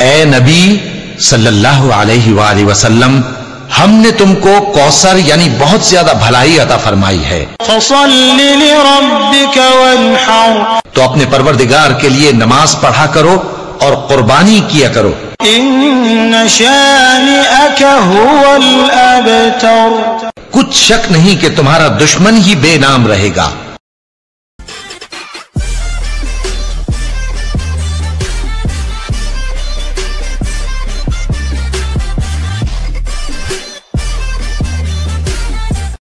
اے نبی صلی اللہ علیہ وآلہ وسلم ہم نے تم کو کوثر یعنی بہت زیادہ بھلائی عطا فرمائی ہے۔ تو اپنے پروردگار کے لیے نماز پڑھا کرو اور قربانی کیا کرو۔ هو کچھ شک نہیں کہ تمہارا دشمن ہی بے نام رہے گا۔